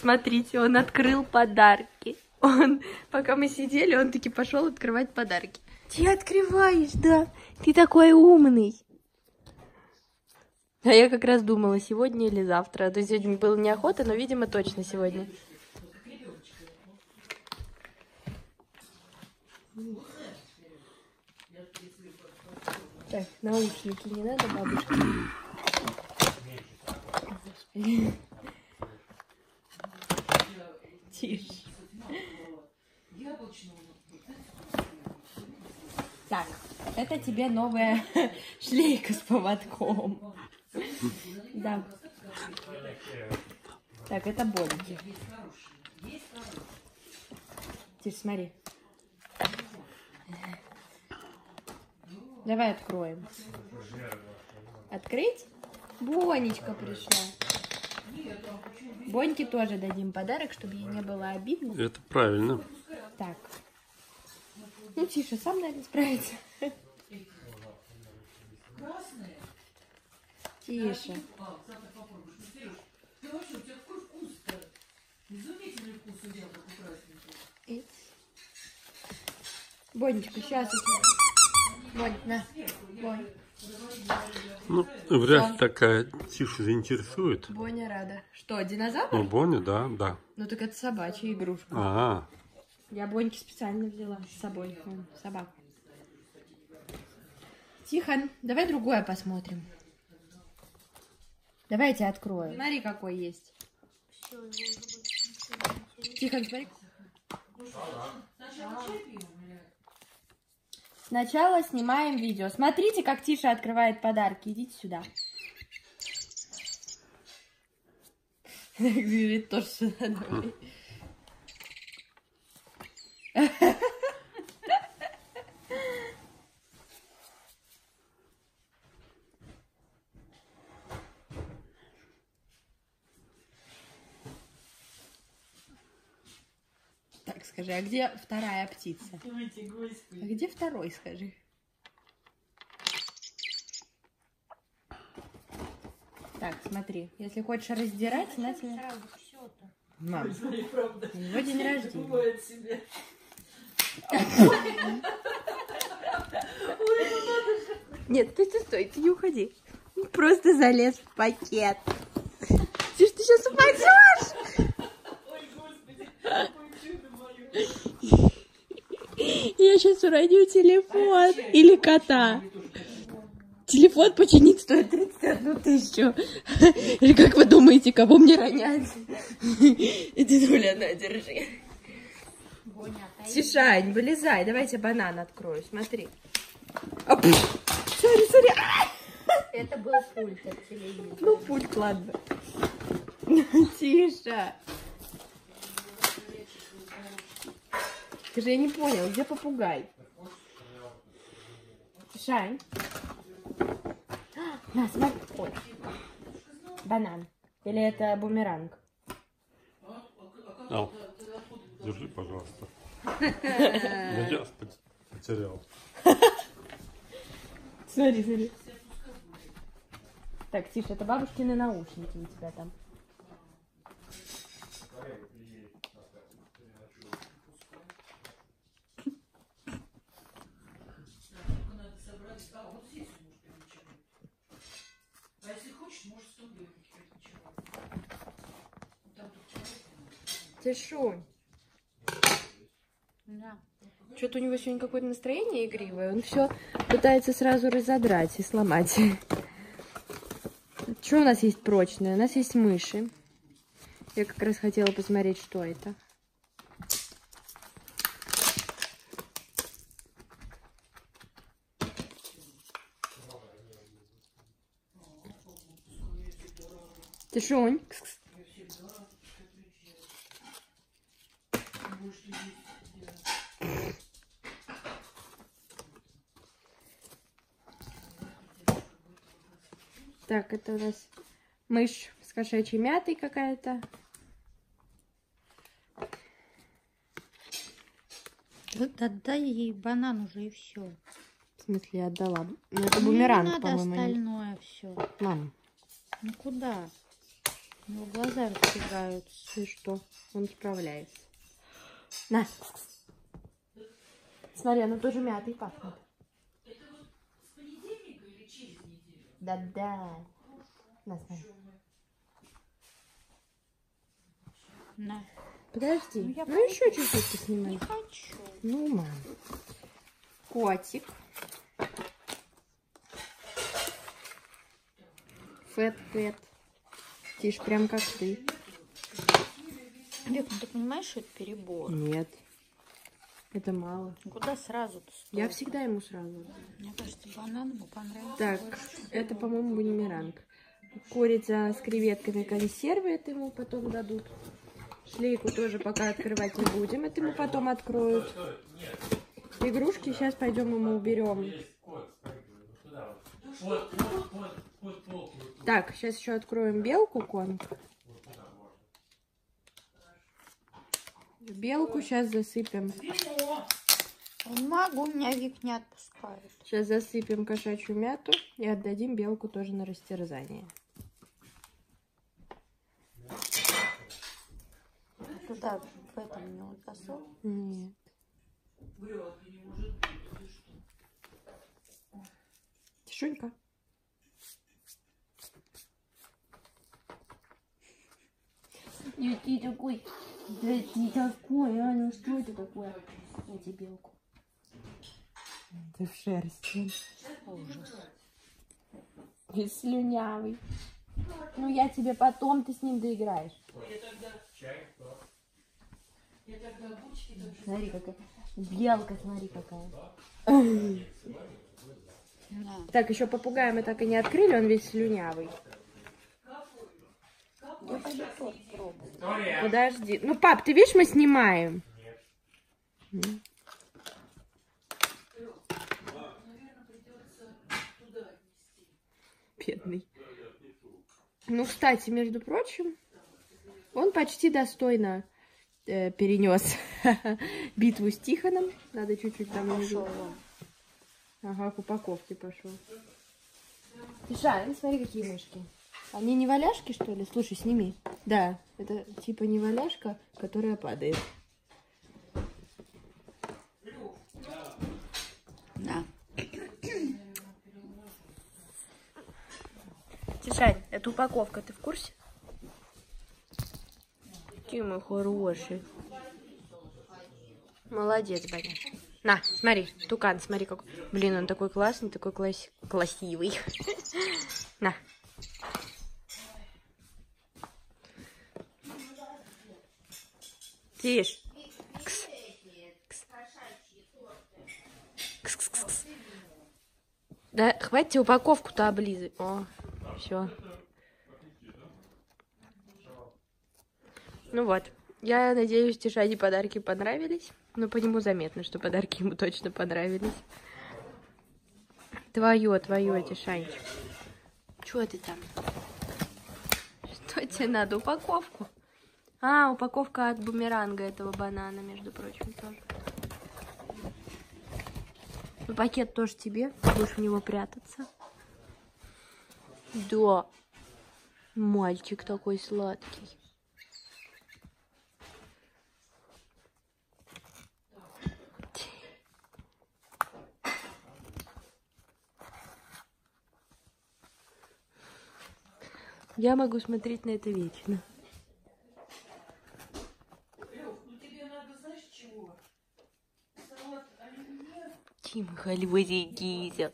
Смотрите, он открыл подарки. Он, пока мы сидели, он таки пошел открывать подарки. Ты открываешь, да? Ты такой умный. А я как раз думала, сегодня или завтра. То есть сегодня было неохота, но, видимо, точно сегодня. Так, наушники не надо, бабушка? Тише. Так, это тебе новая шлейка с поводком. Да. Так, это Бонки. Тише, смотри. Давай откроем. Открыть? Бонечка пришла. Боньке тоже дадим подарок, чтобы ей не было обидно. Это правильно. Так. Ну, тише, сам, наверное, справится. Тише. И- Бонечка, сейчас. Бонь, на. Бонь. Ну, вряд ли такая тише заинтересует. Боня рада. Что, динозавр? Ну, Бонни, да, да. Ну так это собачья игрушка. А, Я Боньки специально взяла с собой. Собаку. Тихон, давай другое посмотрим. Давай я тебе открою. Смотри, какой есть. Тихон, смотри. Сначала снимаем видео. Смотрите, как Тиша открывает подарки. Идите сюда. Говорит, тоже сюда давай. Так, скажи, а где вторая птица? А где второй, скажи? Так, смотри, если хочешь раздирать, на тебе... Мам, у него день рождения. Нет, стой, стой, стой, ты не уходи. Просто залез в пакет. Ты что, сейчас упадешь? Я сейчас уроню телефон или кота. Телефон починить стоит 31 тысячу. Или как вы думаете, кого мне ронять? Иди, Дуля, на, держи. Тишань, вылезай, давайте банан открою, смотри. Пф, Sorry, sorry. А! Это был пульт от телевизора. Ну, пульт, ладно. Тише. Скажи, я не понял, где попугай? Шань. На, смотри. Ой. Банан. Или это бумеранг? Ал, держи, пожалуйста. Я сейчас пот- потерял. Смотри, смотри. Так, тише, это бабушкины наушники у тебя там. Тишунь. Да. Что-то у него сегодня какое-то настроение игривое. Он все пытается сразу разодрать и сломать. Что у нас есть прочное? У нас есть мыши. Я как раз хотела посмотреть, что это. Тишунь. Кс-кс. Так, это у нас мышь с кошачьей мятой какая-то. Вот отдай ей банан уже и все. В смысле, я отдала. Ну, это бумеранг, надо по-моему. не- остальное все. Мам, Ну куда? У него глаза разбегаются. И что? Он справляется. На. Смотри, оно тоже мятый пахнет. Да-да. На, смотри. На. Подожди. Ну, я Ну, еще чуть-чуть поснимай. Не хочу. Ну, мам. Котик. Фэт Кэт. Тишь, прям как ты. Вик, ну ты понимаешь, что это перебор? Нет. Это мало. Куда сразу-то Я всегда ему сразу. Мне кажется, банан ему понравился. Так, это, по-моему, бунемеранг. Курица с креветками консервы, это ему потом дадут. Шлейку тоже пока открывать не будем, это ему потом откроют. Игрушки сейчас пойдем ему уберем. Так, сейчас еще откроем белку, конг. Белку сейчас засыпем. Не могу, меня Вик не отпускает. Сейчас засыпем кошачью мяту и отдадим белку тоже на растерзание. Туда, в этом не засол. Нет. Тишонька. И ты такой, да ты такой, а ну что это такое? Эти белку. Ты в шерсти. Ужас. И слюнявый. Ну я тебе потом, ты с ним доиграешь. Смотри, какая. Белка, смотри какая. Так, еще попугая мы так и не открыли, он весь слюнявый. Я пойду тот пробую. Подожди. Ну, пап, ты видишь, мы снимаем. М. Бедный. Ну, кстати, между прочим, он почти достойно э, перенес битву с Тихоном. Надо чуть-чуть там. Пошел. Ага, к упаковке пошел. Тиша, смотри, какие мышки. Они не валяшки, что ли? Слушай, сними. Да, это типа не валяшка, которая падает. На. Тишань, это упаковка, ты в курсе? Ты мой хороший. Молодец, Баня. На, смотри, тукан, смотри какой. Блин, он такой классный, такой класс... классивый. На. Тише. Кс. Кс. Кс, кс, кс. Да, хватит упаковку-то облизывать. О, все. Ну вот. Я надеюсь, Тишане подарки понравились. Но по нему заметно, что подарки ему точно понравились. Твое, твое, Тишанчик. Чего ты там? Что тебе надо? Упаковку? А, упаковка от бумеранга этого банана, между прочим, тоже. Ну, пакет тоже тебе. Будешь в него прятаться. Да. Мальчик такой сладкий. Я могу смотреть на это вечно. Тима, халвази, Гизя.